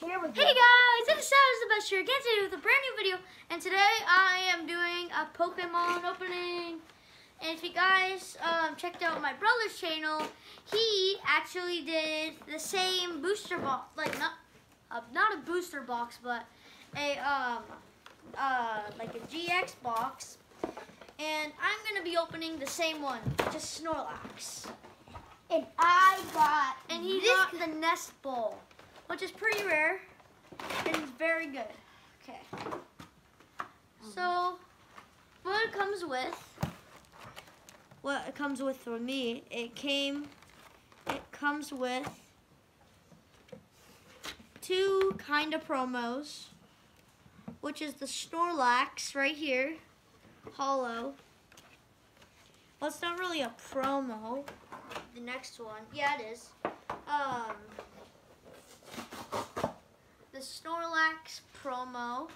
Hey guys, it's Savage the Best here again today with a brand new video. And today I am doing a Pokemon opening. And if you guys um, checked out my brother's channel, he actually did the same booster box, like not uh, not a booster box, but a um uh like a GX box. And I'm gonna be opening the same one, just Snorlax. And I got And he this. got the Nest Ball, which is pretty rare and very good. Okay. So, what it comes with, what it comes with for me, it came, it comes with two kind of promos, which is the Snorlax right here, holo. Well, it's not really a promo. The next one, yeah, it is. Um, the Snorlax promo,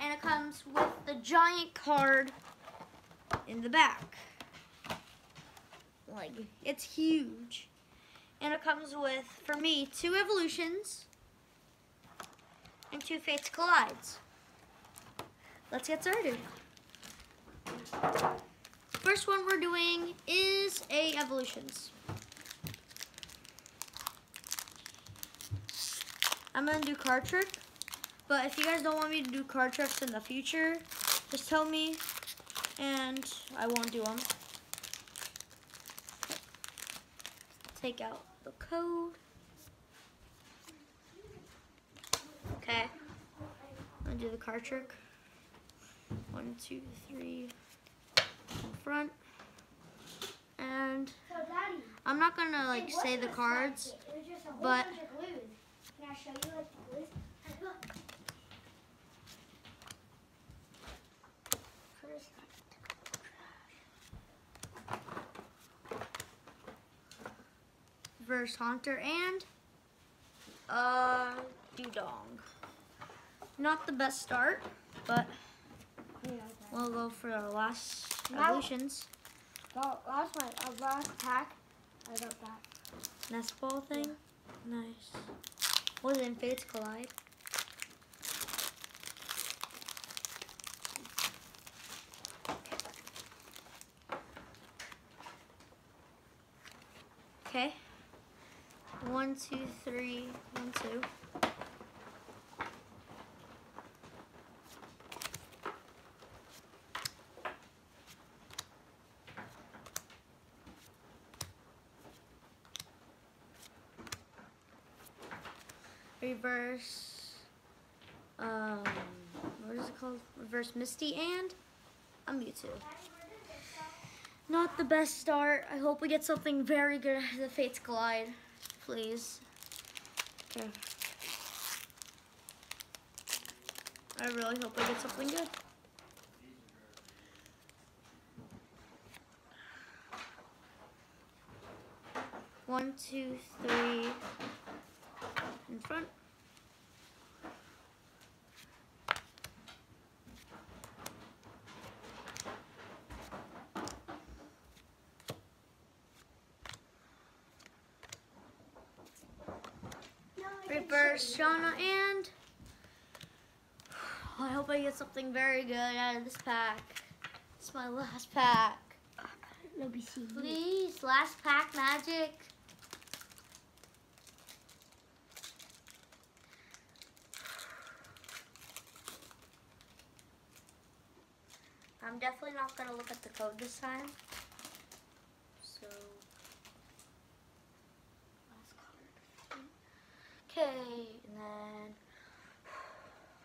and it comes with the giant card in the back. Like, it's huge. And it comes with, for me, two evolutions and two Fates Collides. Let's get started. First one we're doing is a evolutions. I'm gonna do card trick, but if you guys don't want me to do card tricks in the future, just tell me and I won't do them. Take out the code. Okay, I'm gonna do the card trick. One, two, three, in front. And I'm not gonna like say the cards. slide kit, It was just a whole but- bunch of glues. Can I show you like the glues? Look. First, versus Haunter and uh Dudong. Not the best start, but we'll go for our last evolutions. Last one, uh, last pack, I got that. Nest ball thing. Nice. It in Fates Collide? Okay. One, two, three, one, two. Reverse um what is it called? Reverse misty and a mewtwo. Not the best start. I hope we get something very good the fates collide please. Okay. I really hope we get something good. One two three in front. Reverse. Shauna and I hope I get something very good out of this pack. It's my last pack. Let me see. Please, last pack magic. I'm definitely not gonna look at the code this time. So, last card. Okay, and then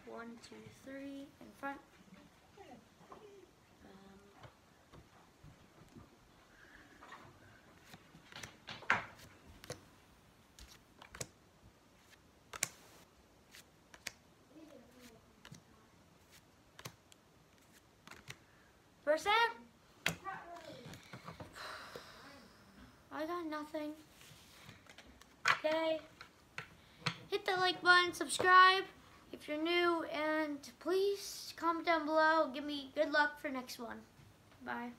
one, two, three in front. I got nothing. Okay. Hit the like button, subscribe if you're new, and please comment down below. Give me good luck for next one. Bye.